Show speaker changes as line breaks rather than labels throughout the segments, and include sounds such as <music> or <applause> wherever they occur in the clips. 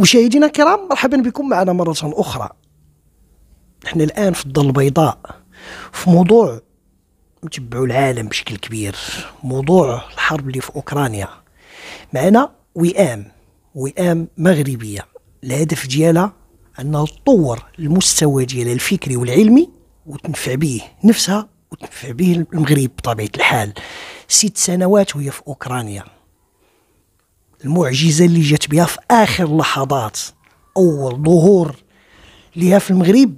مشاهدينا الكرام مرحبا بكم معنا مرة أخرى. نحن الآن في الدار البيضاء في موضوع متبعو العالم بشكل كبير موضوع الحرب اللي في أوكرانيا. معنا وئام وئام مغربية. الهدف ديالها أنها تطور المستوى ديالها الفكري والعلمي وتنفع به نفسها وتنفع به المغرب بطبيعة الحال. ست سنوات وهي في أوكرانيا. المعجزة اللي جات بها في آخر لحظات. أول ظهور ليها في المغرب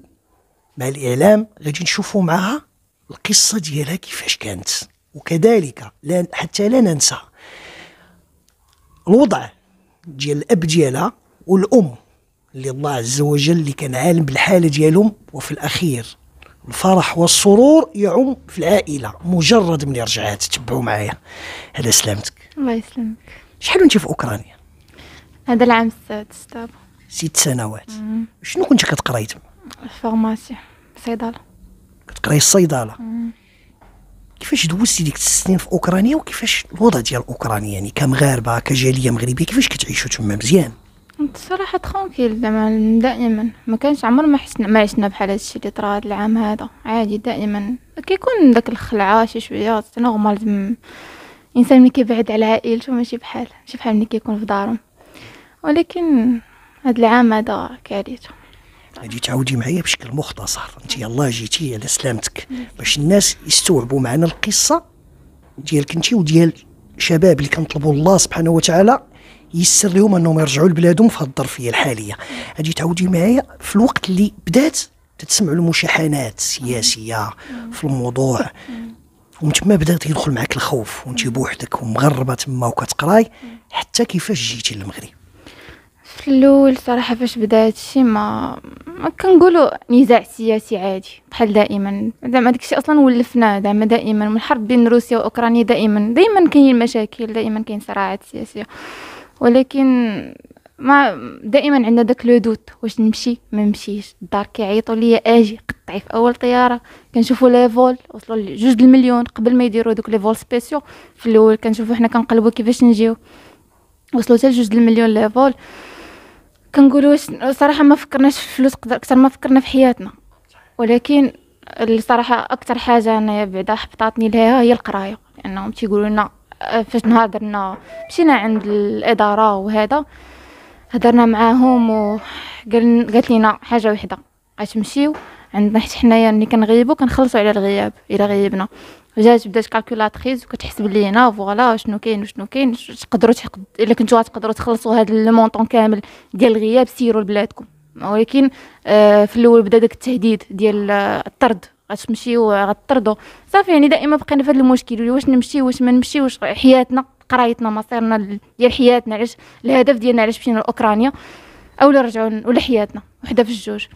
مع الإعلام غادي نشوفوا معها القصة ديالها كيفاش كانت. وكذلك لا حتى لا ننسى الوضع ديال الأب ديالها والأم اللي الله عز وجل اللي كان عالم بالحالة ديالهم. وفي الأخير الفرح والسرور يعم في العائلة مجرد من رجعات تبعوا معايا. على سلامتك.
الله يسلمك.
شحال وانت في أوكرانيا؟
هذا العام السادس دابا.
ست سنوات. شنو كنت كتقراي تما؟
pharmacie صيدلة.
كتقراي الصيدلة. كيفاش دوزتي ديك الست سنين في أوكرانيا وكيفاش الوضع ديال أوكرانيا؟ يعني كمغاربة كجالية مغربية كيفاش كتعيشوا تما؟ مزيان.
كنت صراحة tranquille زعما دائما. ما كانش عمر ما حسنا ما عشنا بحال هادشي اللي طرا هاد العام هذا. عادي دائما. كيكون داك الخلعة شي شوية c'est normal الانسان ملي كيبعد على عائلته ماشي بحال ماشي بحال ملي كيكون في دارهم. ولكن هاد العام هذا كارثة.
غادي تعاودي معايا بشكل مختصر. أنت يلاه جيتي على سلامتك. باش الناس يستوعبوا معنا القصة ديالك أنت وديال شباب اللي كنطلبوا الله سبحانه وتعالى يسر لهم أنهم يرجعوا لبلادهم في الظرفية الحالية. غادي تعاودي معايا في الوقت اللي بدات تتسمعوا المشاحنات السياسية في الموضوع. ومن تما بدا يدخل معك الخوف وانت بوحدك ومغربة تما وكتقراي حتى كيفاش جيتي للمغرب؟
في الأول صراحة فاش بدأ هادشي ما ما كنقولوا نزاع سياسي عادي بحال دائما. زعما داكشي أصلا ولفناه زعما دائما من الحرب بين روسيا وأوكرانيا دائما دائما كاين مشاكل دائما كاين صراعات سياسية. ولكن ما دائما عندنا داك le doute واش نمشي؟ ما نمشيش. الدار كيعيطوا ليا آجي قطعي في أول طيارة. كنشوفوا les vols وصلوا لجوج المليون قبل ما يديروا دوك les vols spéciaux. في الأول كنشوفوا حنا كنقلبوا كيفاش نجيو. وصلوا حتى لجوج المليون les vols. كنقولوا واش صراحة ما فكرناش في الفلوس أكثر ما فكرنا في حياتنا. ولكن الصراحة أكثر حاجة انايا بعدا حبطاتني لها هي القراية. لأنهم تيقولوا لنا آه، فاش نهار درنا مشينا عند الإدارة وهذا. هضرنا معاهم وقال قالت لنا حاجة وحدة. غتمشيو عندنا حيت حنايا ملي كنغيبو كنخلصوا على الغياب الا غيبنا. جات بدات calculatrice وكتحسب لينا voilà شنو كاين وشنو كاين تقدروا إلا كنتو غتقدروا تخلصوا هذا ال montant كامل ديال الغياب سيروا لبلادكم. ولكن آه في الأول بدا داك التهديد ديال آه، الطرد. غتمشيو غطردوا صافي يعني دائما بقينا في هذا المشكل واش نمشي واش ما نمشي واش حياتنا. قرايتنا مصيرنا ال- ديال حياتنا علاش الهدف ديالنا علاش مشينا لأوكرانيا اولا رجعوا ولا حياتنا وحدة في الجوج.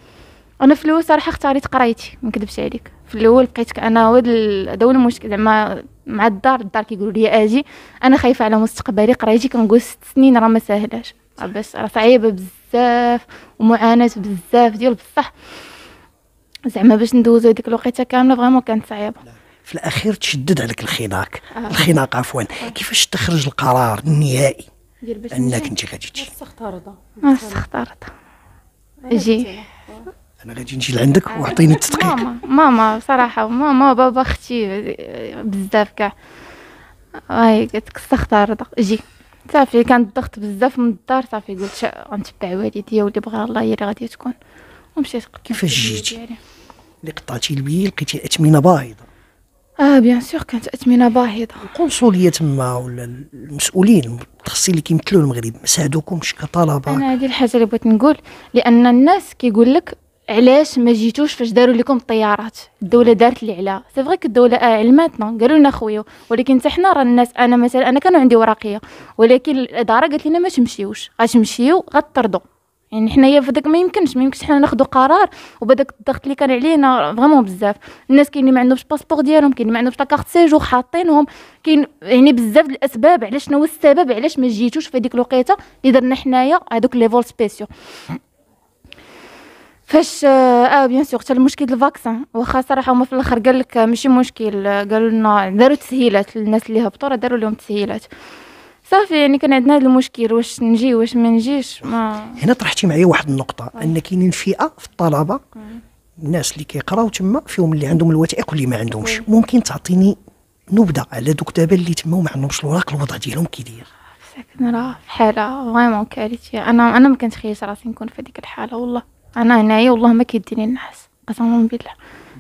أنا في الأول صراحة اختاريت قرايتي ما نكذبش عليك. في الأول بقيت أنا هو هذا هو المشكل زعما مع الدار الدار كيقولوا لي آجي. أنا خايفة على مستقبلي قرايتي كنقول ست سنين راه ما ساهلاش. بس راه صعيبة بزاف ومعاناة بزاف ديال بصح. زعما باش ندوزو هذيك الوقيتة كاملة فريمون كانت صعيبة.
في الأخير تشدد عليك الخناق. الخناق عفوا. كيفاش تخرج القرار النهائي؟ أنك أنت غادي تجي.
ما اختارت جي
أنا غادي نجي. لعندك وأعطيني التدقيق.
ماما ماما صراحة ماما بابا أختي بزاف كاع. هاي قالت لك استختار رضا جي صافي كان الضغط بزاف من الدار. صافي قلت شا- غنتبع والديا واللي بغى الله هي اللي غادي تكون. ومشيت
كيفاش جيتي؟ اللي قطعتي البي لقيتي أثمنة باهظة
آه bien sûr كانت أثمنة باهظة.
القنصلية تما ولا المسؤولين المتخصصين اللي كيمثلوا المغرب ما ساعدوكمش كطلبه
أنا هذه الحاجة اللي بغيت نقول لأن الناس كيقول لك علاش ما جيتوش فاش داروا لكم الطيارات؟ الدولة دارت اللي عليها c'est vrai الدولة آه علماتنا قالوا لنا خويا ولكن حتى حنا راه الناس أنا مثلا أنا كانوا عندي وراقي ولكن الإدارة قالت لنا ما تمشيوش. غتمشيو غطردوا يعني حنايا فداك ما يمكنش ما يمكنش حنا ناخذوا قرار. وبداك الضغط اللي كان علينا vraiment بزاف. الناس كاين اللي ما عندهمش passeport ديالهم كاين اللي ما عندهمش la carte séjour حاطينهم. كاين يعني بزاف الأسباب علاش شنو هو السبب؟ علاش ما جيتوش في هذيك الوقيته؟ اللي درنا حنايا هذوك les vols spéciaux فاش آه bien sûr حتى المشكل ال vaccin واخا صراحة هما في الآخر قال لك ماشي مشكل. آه، قالوا لنا داروا تسهيلات. للناس اللي هبطوا راه داروا لهم تسهيلات. صافي يعني كان عندنا هذا المشكل واش نجي واش ما نجيش ما
هنا طرحتي معايا واحد النقطة أن كاينين فئة في الطلبة الناس اللي كيقراو تما فيهم اللي عندهم الوثائق واللي ما عندهمش. ممكن تعطيني نبذه على دوك دابا اللي تما وما عندهمش الوراق الوضع ديالهم كي داير
ساكن راه في حالة vraiment كارثيه أنا أنا ما كنتخيلش راسي نكون في هذيك الحالة والله. أنا هنايا والله ما كيديني النعس قسما بالله.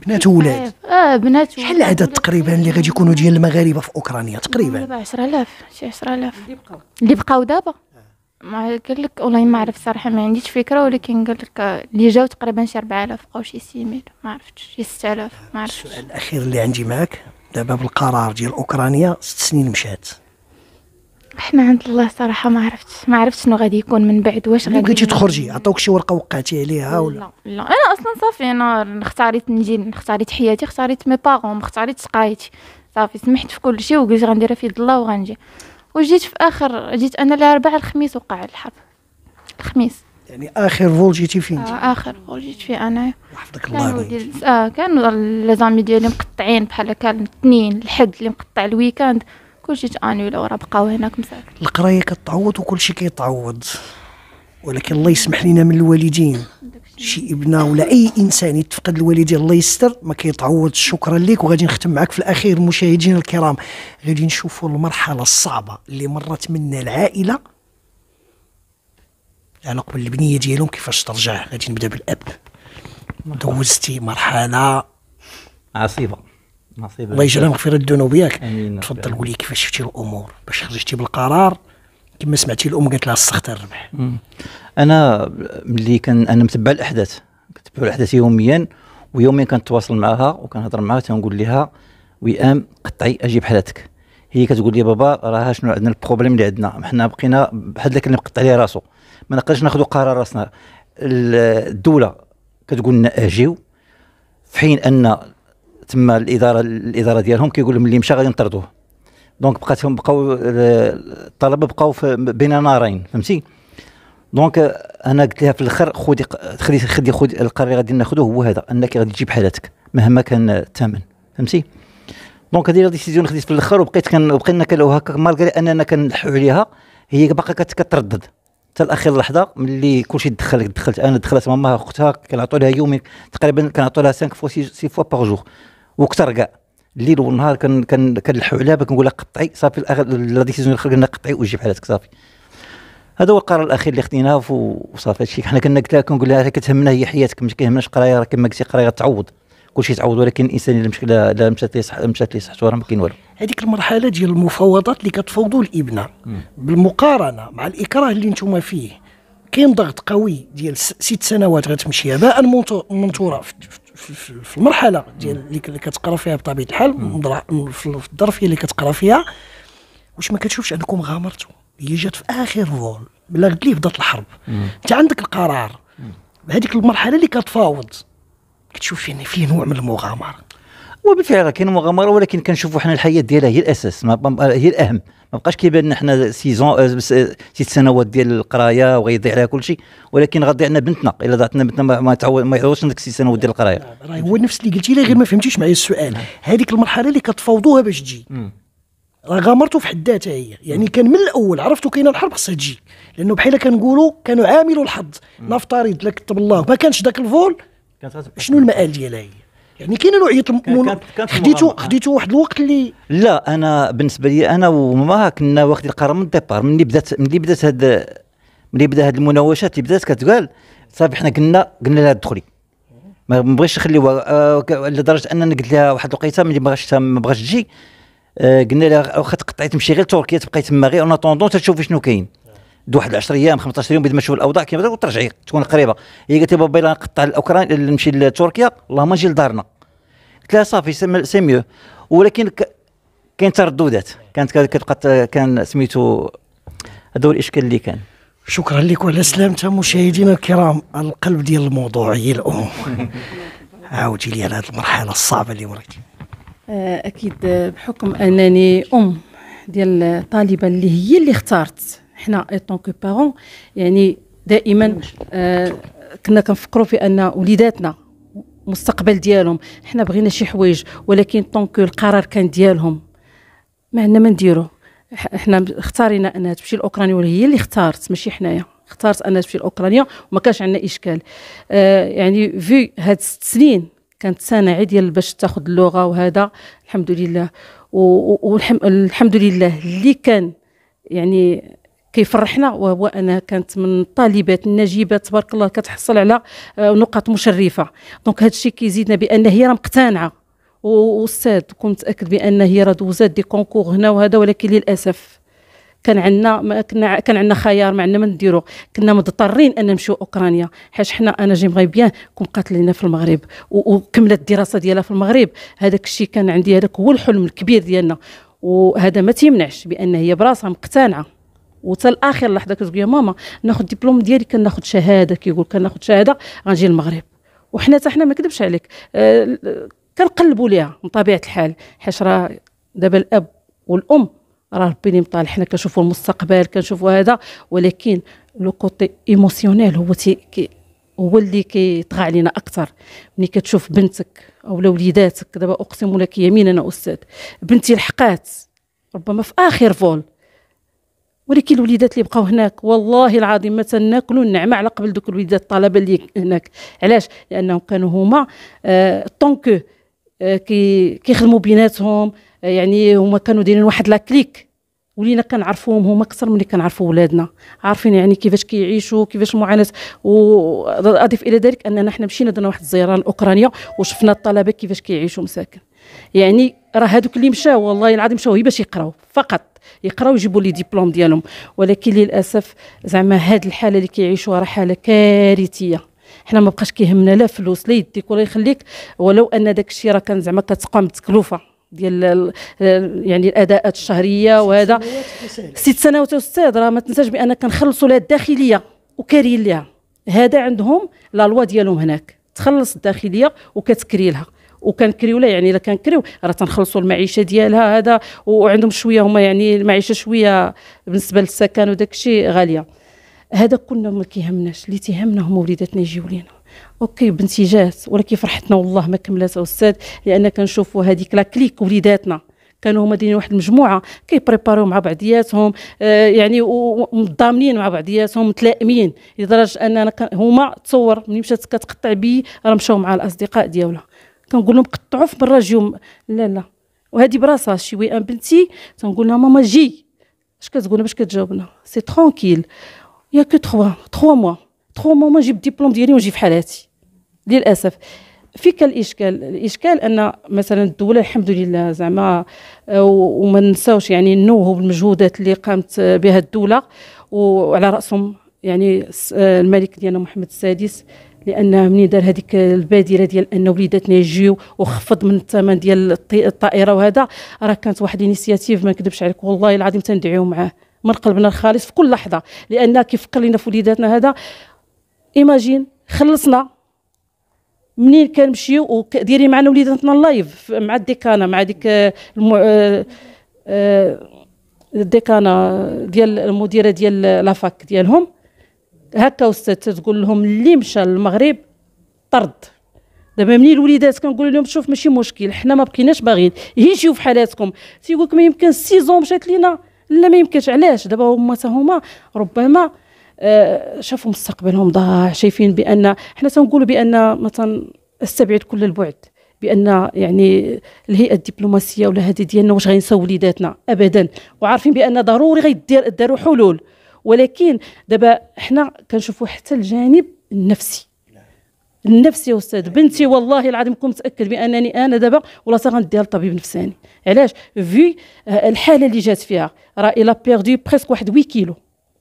بنات وولاد
آه بنات
شحال العدد تقريبا اللي غادي يكونوا ديال المغاربة في أوكرانيا تقريبا؟
دابا 10000 شي 10000 اللي بقاو. دابا؟ ما قال لك والله ما عرفت صراحة ما عنديش فكرة ولكن قال لك اللي جاو تقريبا شي 4000 بقاو شي 6000 ما عرفتش شي 6000 ما عرفتش.
السؤال الأخير اللي عندي معك دابا بالقرار ديال أوكرانيا ست سنين مشات.
إحنا عند الله صراحة ما عرفتش ما عرفتش شنو غادي يكون من بعد واش غادي
بغيتي تخرجي؟ عطاوك شي ورقة وقعتي عليها ولا؟
لا. لا أنا أصلا صافي أنا اختاريت نجي اختاريت حياتي اختاريت مي بارون ما اختاريتش قرايتي. صافي سمحت في كل شيء وقلت غنديرها في يد الله وغنجي. وجيت في اخر جيت أنا الأربعاء الخميس وقع الحرب. الخميس.
يعني آخر vol جيتي فين؟
آه آخر vol جيت فيه أنا.
حفظك الله
آه كانوا les amis ديالي مقطعين بحال كان الاثنين الحد اللي مقطع ال week-end. كلشي تانولا وراه بقاو هناك مساكن.
القراية كتعوض وكل شيء كيتعوض. ولكن الله يسمح لنا من الوالدين. شي ابنة ولا أي إنسان يتفقد الوالدين الله يستر ما كيتعوضش. شكرا لك وغادي نختم معك في الأخير مشاهدينا الكرام. غادي نشوفوا المرحلة الصعبة اللي مرت منها العائلة. على قبل البنيه ديالهم كيفاش ترجع؟ غادي نبدأ بالأب. دوزتي مرحلة
عصيبة. عصيبه
الله يجعلها مغفرة الذنوب ياك تفضل قولي كيفاش شفتي الأمور باش خرجتي بالقرار كما سمعتي الأم قالت لها السخط الربح.
أنا ملي كان أنا متبع الأحداث. كنتبع الأحداث يوميا ويوميا كنتواصل معها وكنهضر معها تنقول لها وئام قطعي أجي بحالتك هي كتقول لي بابا راه شنو عندنا ال problème اللي عندنا؟ حنا بقينا بحال اللي مقطع ليه راسو. ما نقدرش ناخذ قرار راسنا. ال- الدولة كتقول لنا أجيو في حين أن تما الاداره الإدارة ديالهم كيقول لهم اللي مشى غادي نطردوه. donc بقاتهم بقاو ال- الطلبه بقاو بين نارين فهمتي؟ donc أنا قلت لها في الأخر خذي خذي خذي خذي القرار اللي غادي ناخذه هو هذا أنك غادي تجي بحالتك مهما كان الثمن فهمتي؟ donc هذه la décision خديت في الأخر وبقيت كان وبقينا كلو هكا malgré اننا كنلحوا عليها هي باقا كت- كتردد. حتى الاخير لحظة ملي كلشي دخل دخلت أنا دخلت مامها أختها كنعطوا لها يومي تقريبا كنعطوا لها 5 fois 6 fois par jour وكثر كاع الليل والنهار كن كن كنلحوا عليها باش نقول لها قطعي. صافي لا ديسيزيون الآخر قلنا قطعي وجيب حالتك صافي. هذا هو القرار الأخير اللي خديناه وصافي هادشي حنا كنا قلت لها كنقول لها كتهمنا هي حياتك مش كيهمناش قراية راه كما قلتي قراية تعوض. كلشي تعوض ولكن الإنسان إلا مشكل لا مشات ليه صح مشات ليه صحته راه ما كاين والو.
هذيك المرحلة ديال المفاوضات اللي كتفوضوا الإبنة. بالمقارنة مع الإكراه اللي نتوما فيه كاين ضغط قوي ديال ست سنوات غتمشي هباء منثو- منثورة. في, في, المرحلة ديال اللي كتقرا فيها بطبيعة الحال في في الظرفيه اللي كتقرا فيها واش ما كتشوفش أنكم غامرتوا؟ هي جات في آخر vol بلا قلت لي بدات الحرب. انت عندك القرار. بهذيك المرحلة اللي كتفاوض كتشوف فيه فيه نوع من المغامرة.
وبالفعل راه كاين مغامرة ولكن كنشوفوا حنا الحياة ديالها هي الأساس ما هي الأهم. ما بقاش كيبان لنا حنا six ans آه، آه، ست سنوات ديال القراية وغيضيع عليها كل شيء ولكن غتضيع لنا بنتنا. إلا ضاعت بنتنا ما ما ما يعوضش ديك ست سنوات ديال القراية.
راه هو نفس اللي قلتي لي غير ما فهمتيش معايا السؤال. هذيك المرحلة اللي كتفاوضوها باش تجي. راه غامرتوا في حد ذاتها هي. يعني كان من الأول عرفتوا كاينة الحرب خصها تجي. لأنه بحال كنقولوا كانوا عاملوا الحظ. نفترض كتب الله ما كانش ذاك الفول؟ شنو المآل ديالها هي؟ يعني
كاينة
نوعية
مغامرة.
خديتوا واحد الوقت اللي
لا أنا بالنسبة لي أنا وماما كنا واخدين القرار من الديبار. ملي بدات ملي بدات هاد ملي بدا هاد المناوشات اللي بدات كتقال صافي حنا قلنا قلنا لها دخلي. ما ما بغيتش نخليوها آه، لدرجة أنني قلت لها واحد الوقيتة ملي ما بغاش ما بغاش تجي آه، قلنا لها واخا تقطعي تمشي غير تركيا تبقاي تما غير. en attendant تشوفي شنو كاين. واحد 10 أيام 15 يوم بعد ما تشوف الأوضاع كيف وترجعي تكون قريبة. هي قالت لي بابا الا نقطع l'Ukraine نمشي لتركيا. اللهم نجي لدارنا. قلت لها صافي c'est- mieux. ولكن ك- كاين ترددات كانت كتبقى كان سميتو هذا هو الإشكال اللي كان.
شكرا لكم على سلامتها مشاهدينا الكرام. القلب ديال الموضوع هي الأم. <laughs> عاودي لي على هذه المرحلة الصعبة اللي مريتي
آه، أكيد بحكم أنني أم ديال طالبة اللي هي اللي اختارت حنا اي طونك بارون يعني دائما آه، كنا كنفكروا في أن وليداتنا المستقبل ديالهم حنا بغينا شي حوايج ولكن طونك القرار كان ديالهم ما عندنا ما نديرو. إحنا اختارينا انها تمشي لأوكرانيا ولا هي اللي اختارت ماشي حنايا. اختارت انها تمشي لأوكرانيا وما كانش عندنا إشكال. آه يعني في هاد ست سنين كانت سنة ديال باش تاخذ اللغة وهذا الحمد لله. والحمد لله اللي كان يعني كيفرحنا وهو انها كانت من الطالبات الناجبات تبارك الله كتحصل على آه، نقاط مشرفة. دونك هذا الشيء كيزيدنا بأن هي راه مقتنعة. وأستاذ كنت متاكد بأن هي راه دوزات des concours هنا وهذا ولكن للأسف كان عندنا ما كنا كان عندنا خيار ما عندنا ما نديرو. كنا مضطرين أن نمشيو أوكرانيا حيت حنا أنا j'aimerais bien كون بقات لينا في المغرب. وكملت الدراسة ديالها في المغرب. هذاك الشيء كان عندي هذاك هو الحلم الكبير ديالنا. وهذا ما تيمنعش بأن هي براسها مقتنعة. وتا الآخر لحظة كتقول يا ماما ناخذ الدبلوم ديالي كناخذ شهادة كيقول كناخذ شهادة غنجي للمغرب. وحنا حتى حنا ما كذبش عليك. أه كنقلبوا ليها من طبيعه الحال. حيت راه دابا الأب والأم راه ربي مطالع. حنا كنشوفوا المستقبل كنشوفوا هذا ولكن le côté émotionnel هو تي كي هو اللي كيطغى علينا أكثر. ملي كتشوف بنتك أو وليداتك دابا أقسم لك يمينا أنا أستاذ بنتي لحقات ربما في آخر vol ولكن الوليدات اللي بقاو هناك والله العظيم ما تناكلوا النعمة على قبل دوك الوليدات الطلبة اللي هناك. علاش؟ لأنهم كانوا هما آه tant que آه كي كيخدموا بيناتهم آه يعني هما كانوا دايرين واحد la clique ولينا كنعرفوهم هما أكثر من اللي كنعرفوا ولادنا. عارفين يعني كيفاش كيعيشوا كيفاش المعاناة. واضيف إلى ذلك أننا حنا مشينا درنا واحد الزياره لاوكرانيا وشفنا الطلبة كيفاش كيعيشوا مساكن. يعني راه هذوك اللي مشاو والله العظيم مشاو غير باش يقراو فقط. يقراو يجيبوا les diplômes ديالهم. ولكن للأسف زعما هاد الحالة اللي كيعيشوها راه حالة كارثية. حنا ما بقاش كيهمنا لا فلوس لا يديك ولا يخليك. ولو أن داك الشيء راه كان زعما كتقام بتكلفه ديال يعني الأداءات الشهرية وهذا. ست سنوات أستاذ راه ما تنساش بأن كنخلصوا لها الداخلية وكاريين ليها. هذا عندهم لا لوا ديالهم هناك. تخلص الداخلية وكتكري لها. وكنكريو لها يعني إلا كنكريو راه تنخلصوا المعيشة ديالها هذا وعندهم شوية هما يعني المعيشة شوية بالنسبة للسكن وداك الشيء غالية. هذا كنا ما كيهمناش اللي تيهمنا هما وليداتنا يجيو لينا. OK بنتي جات ولكن فرحتنا والله ما كملات أستاذ لأن كنشوفوا هذيك la clique وليداتنا. كانوا هما دايرين واحد المجموعة كيبريباريو مع بعضياتهم آه يعني ومضامنين مع بعضياتهم متلائمين لدرجة أننا هما تصور ملي مشات كتقطع بي راه مشاو مع الأصدقاء ديالها. كنقول لهم قطعوا في برا جيو لا لا. وهذه براسها شي وي ان بنتي تنقول لها ماما جي. اش كتقولنا باش كتجاوبنا؟ c'est tranquille y a que 3 3 mois. 3 mois ما نجيب الدبلوم ديالي ونجي في حالاتي. للأسف. فيك الإشكال الإشكال أن مثلا الدولة الحمد لله زعما آه، وما نساوش يعني نوهوا بالمجهودات اللي قامت بها الدولة وعلى رأسهم يعني آه، الملك ديالنا محمد السادس. لأن مني دار هذيك البادرة ديال أن وليداتنا يجيو وخفض من الثمن ديال الطائرة وهذا. راه كانت واحد initiative ما نكذبش عليك. والله العظيم تندعيو معاه من قلبنا الخالص في كل لحظة. لأن كيفكر لنا في وليداتنا هذا imagine خلصنا. منين كنمشيو وديري معنا وليداتنا ال live مع الديكانه مع ديك المع... آه، آه، الديكانه ديال المديرة ديال la fac ديالهم. هكا أستاذ تقول لهم اللي مشى للمغرب طرد. دابا منين الوليدات كنقول لهم شوف ماشي مشكل حنا ما بقيناش باغيين يجيو في حالاتكم. تيقول لك ما يمكن سيزون مشات لينا؟ لا ما يمكنش علاش؟ دابا هما هما ربما آه شافوا مستقبلهم ضاع شايفين بأن حنا تنقولوا بأن مثلا استبعد كل البعد بأن يعني الهيئة الدبلوماسية ولا هذه ديالنا واش غينساو وليداتنا؟ ابدا. وعارفين بأن ضروري غيدير داروا حلول. ولكن دابا حنا كنشوفوا حتى الجانب النفسي. النفسي يا أستاذ. بنتي والله العظيم كنت متأكد بأنني أنا دابا ولا غنديها لطبيب نفساني. علاش؟ في الحالة اللي جات فيها راه elle a perdu presque واحد 8 كيلو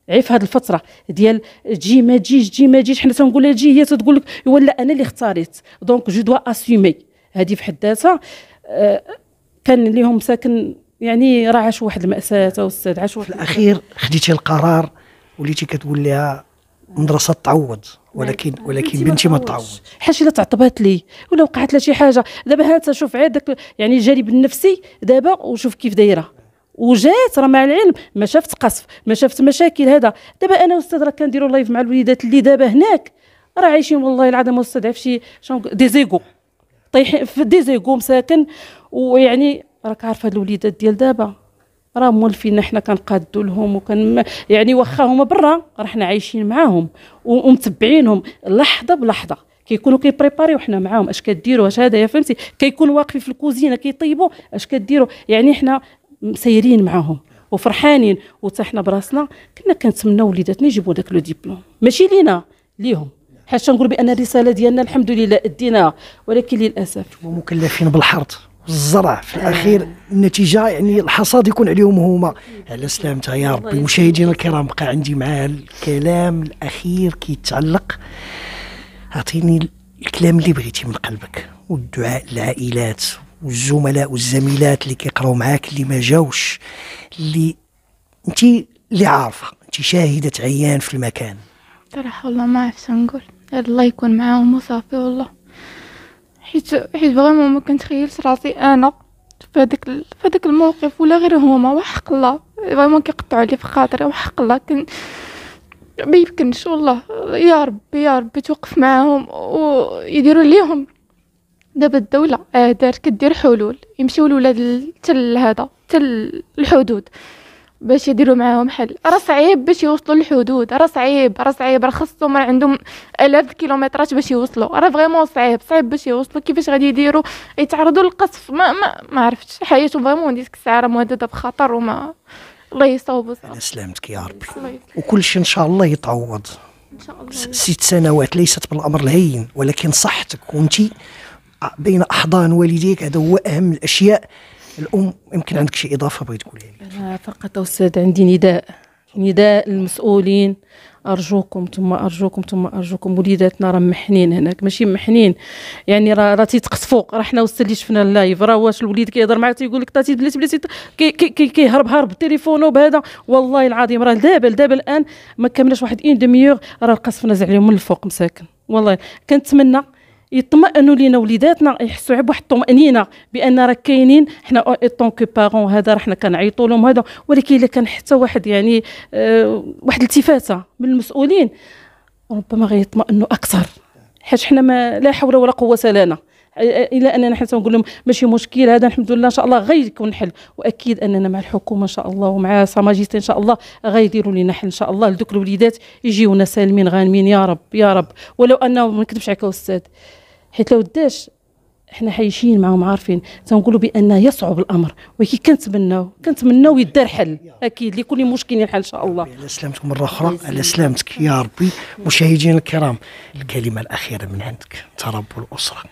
عي في هذه الفترة ديال تجي ما تجيش تجي ما تجيش حنا تنقول لها تجي هي تقول لك ولا أنا اللي اختاريت. donc je dois assumer هذه في حد ذاتها آه، كان ليهم ساكن يعني راه عاش واحد المأساة أستاذ. عاش واحد
في الأخير خديتي القرار وليتي كتقول لها مدرسة تعوض ولكن. ولكن بنتي ما تعوض
حاجة إلا تعطبات لي ولا وقعت لها شي حاجة. دابا هات شوف عاد داك يعني الجانب النفسي دابا وشوف كيف دايرة. وجات راه مع العلم ما شافت قصف ما شافت مشاكل هذا. دابا أنا أستاذ راه كنديروا لايف مع الوليدات اللي دابا هناك. راه عايشين والله العظيم أستاذ عرف شي des erreurs طيحين في des erreurs مساكن. ويعني راك عارفة هاد الوليدات ديال دابا. راه مولفين حنا كنقادوا لهم وكان يعني واخا هما برا راه حنا عايشين معاهم ومتبعينهم. لحظة بلحظة كيكونوا كيبريباريو حنا معاهم. اش كديروا؟ اش هذا يا فهمتي؟ كيكونوا واقفين في الكوزينة كيطيبوا. اش كديروا؟ يعني حنا مسيرين معاهم وفرحانين. وتا حنا براسنا كنا كنتمناو وليداتنا يجيبوا داك le diplôme. ماشي لينا ليهم. حاش نقول بأن الرسالة ديالنا الحمد لله اديناها ولكن للأسف
ومكلفين بالحرث الزرع في الأخير النتيجة يعني الحصاد يكون عليهم هما. على سلامتها يا ربي. مشاهدينا الكرام بقى عندي مع الكلام الأخير كيتعلق. أعطيني الكلام اللي بغيتي من قلبك. والدعاء للعائلات والزملاء والزميلات اللي كيقراو معاك اللي ما جاوش اللي أنت اللي عارفة. أنت شاهدة عيان في المكان.
صراحة والله ما عرفت نقول. الله يكون معاهم وصافي والله. حيت حيت vraiment ما كنتخيلش راسي أنا في هذاك الموقف ولا غير هما وحق الله. vraiment كيقطعوا علي في خاطري وحق الله. كن ما يمكنش والله. يا ربي يا ربي توقف معاهم ويديروا ليهم. دابا الدولة آه دارت كدير حلول. يمشيو الولاد حتى هذا حتى الحدود. باش يديروا معاهم حل. راه صعيب باش يوصلوا للحدود. راه صعيب راه صعيب راه خصهم عندهم آلاف الكيلومترات باش يوصلوا. راه vraiment صعيب صعيب باش يوصلوا. كيفاش غادي يديروا؟ يتعرضوا للقصف. ما ما, ما عرفتش. حياتهم vraiment ديك الساعة راه مهدده بخطر وما الله يصوب
على سلامتك يا ربي. وكل شيء إن شاء الله يتعوض.
إن شاء الله.
ست سنوات ليست بالأمر الهين ولكن صحتك وانت بين أحضان والديك هذا هو أهم الأشياء الأم يمكن عندك شي إضافة بغيت تقولها
لي؟ أنا فقط أستاذ عندي نداء نداء للمسؤولين أرجوكم ثم أرجوكم ثم أرجوكم وليداتنا راه محنين هناك ماشي محنين يعني راه راه تيتقصفوا راه حنا وسط اللي شفنا ال live راه واش الوليد كيهضر معاك تيقول لك طاتي بلاتي بلاتي كيهرب هرب تليفونه بهذا والله العظيم راه دابا دابا الآن ما كملش واحد une demi-heure راه القصف نازل عليهم من الفوق مساكن والله كنتمنى يطمئنوا لينا وليداتنا يحسوا بواحد الطمانينه بأن راه كاينين. حنا en tant que parents هذا راه حنا كنعيطوا لهم هذا. ولكن إلا كان حتى واحد يعني آه واحد الالتفاته من المسؤولين ربما غيطمئنوا أكثر. حيت حنا ما لا حول ولا قوة لنا. إلى أننا حتى نقول لهم ماشي مشكل هذا الحمد لله إن شاء الله غيكون حل. وأكيد أننا مع الحكومة إن شاء الله ومع Sa Majesté إن شاء الله غيديروا لنا حل إن شاء الله. لذوك الوليدات يجيونا سالمين غانمين يا رب يا رب. ولو أنه ما نكذبش عليك أستاذ. حيت لو داش حنا عايشين معاهم عارفين تنقولوا بأن يصعب الأمر ولكن كنتمناو كنتمناو يدار حل. أكيد لكل مشكل ينحل إن شاء الله.
على سلامتك مرة أخرى على سلامتك يا ربي. مشاهدينا الكرام الكلمة الأخيرة من عندك تربوا الأسرة.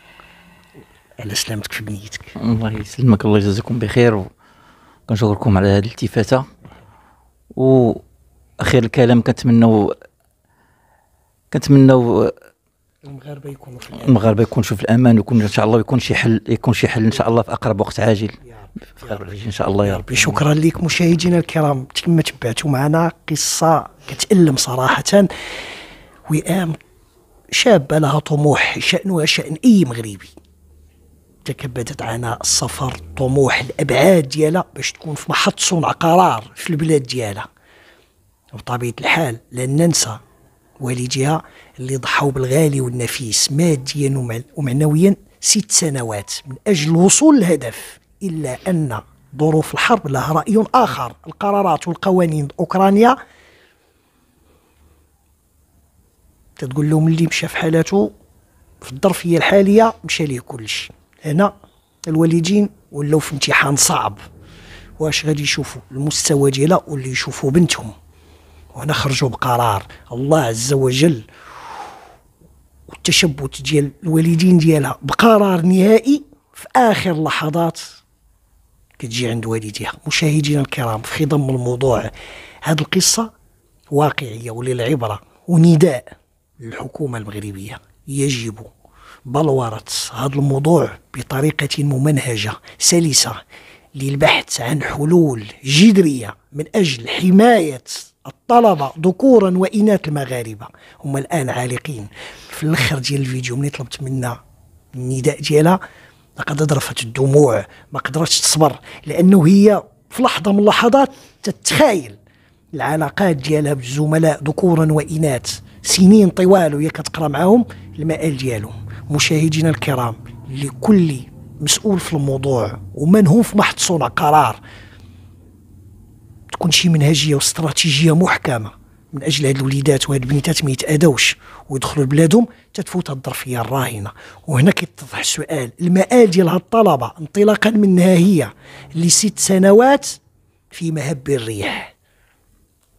على سلامتك في بنيتك.
الله يسلمك الله يجازيكم بخير وكنشكركم على هذه الالتفاتة. وأخير الكلام كنتمنوا كنتمنوا
المغاربة يكونوا في
الأمان. المغاربة يكونوا في الأمان ويكون إن شاء الله يكون شي حل يكون شي حل إن شاء الله في أقرب وقت عاجل. إن شاء الله يا ربي
شكرا لك مشاهدينا الكرام. كما تبعتوا معنا قصة كتألم صراحة. وئام شابه لها طموح شانها شان أي مغربي. تكبدت عناء السفر طموح الأبعاد ديالها باش تكون في محط صنع قرار في البلاد ديالها. بطبيعه الحال لن ننسى والديها اللي ضحوا بالغالي والنفيس ماديا ومعنويا ست سنوات. من أجل الوصول للهدف إلا أن ظروف الحرب لها رأي آخر. القرارات والقوانين أوكرانيا تتقول لهم اللي مشى في حالاته في الظرفية الحالية مشى ليه كل شيء هنا الوالدين ولاو في امتحان صعب. واش غادي يشوفوا؟ المستوى ديالها واللي يشوفوا بنتهم. وهنا خرجوا بقرار. الله عز وجل والتشبت ديال الوالدين ديالها بقرار نهائي في آخر لحظات كتجي عند والديها. مشاهدينا الكرام في خضم الموضوع هذه القصة واقعية وللعبرة ونداء للحكومة المغربية. يجب بلورة هذا الموضوع بطريقة ممنهجة سلسة للبحث عن حلول جذرية من أجل حماية الطلبة ذكورا وإناث المغاربة. هما الآن عالقين. في الآخر ديال الفيديو ملي طلبت منا النداء ديالها لقد ذرفت الدموع ما قدرتش تصبر لأنه هي في لحظة من اللحظات تتخايل العلاقات ديالها بالزملاء ذكورا وإناث. سنين طوال وهي كتقرأ معاهم المآل ديالهم. مشاهدينا الكرام لكل مسؤول في الموضوع ومن هم في محط صنع قرار تكون شي منهجية واستراتيجية محكمة. من أجل هاد الوليدات وهاد البنيتات ما يتادوش ويدخلوا لبلادهم تتفوت الظرفية الراهنة. وهنا كيتضح السؤال المآل ديال هاد الطلبة انطلاقا منها هي لست سنوات في مهب الريح.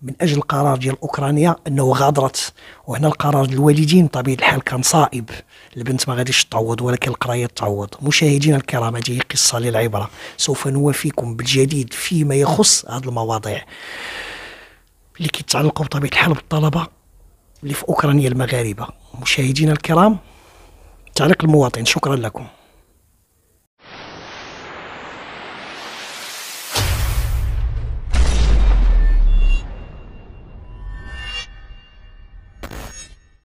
من أجل القرار ديال أوكرانيا أنه غادرت وهنا القرار الوالدين بطبيعه الحال كان صائب. البنت ما غاديش تعوض ولكن القراية تعوض. مشاهدينا الكرام هذه قصة للعبرة. سوف نوافيكم بالجديد فيما يخص هذه المواضيع. اللي كيتعلقوا بطبيعة الحال بالطلبة اللي في أوكرانيا المغاربة. مشاهدينا الكرام تعليق المواطن. شكرا لكم.